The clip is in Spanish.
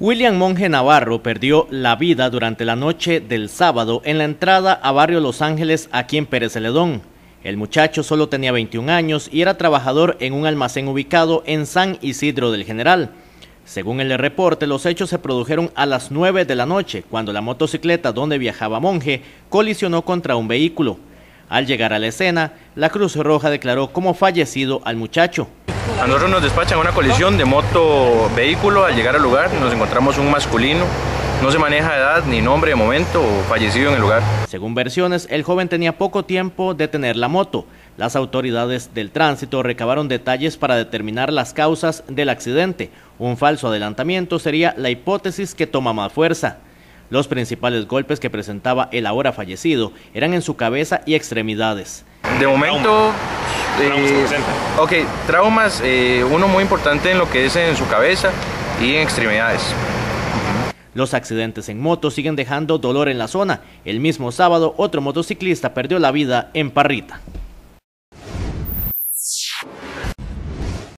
William Monge Navarro perdió la vida durante la noche del sábado en la entrada a Barrio Los Ángeles aquí en Pérez Celedón. El muchacho solo tenía 21 años y era trabajador en un almacén ubicado en San Isidro del General. Según el reporte, los hechos se produjeron a las 9 de la noche, cuando la motocicleta donde viajaba Monge colisionó contra un vehículo. Al llegar a la escena, la Cruz Roja declaró como fallecido al muchacho. A nosotros nos despachan una colisión de moto-vehículo. Al llegar al lugar nos encontramos un masculino. No se maneja edad ni nombre de momento fallecido en el lugar. Según versiones, el joven tenía poco tiempo de tener la moto. Las autoridades del tránsito recabaron detalles para determinar las causas del accidente. Un falso adelantamiento sería la hipótesis que toma más fuerza. Los principales golpes que presentaba el ahora fallecido eran en su cabeza y extremidades. De momento eh, ok, traumas, eh, uno muy importante en lo que es en su cabeza y en extremidades. Los accidentes en moto siguen dejando dolor en la zona. El mismo sábado, otro motociclista perdió la vida en Parrita.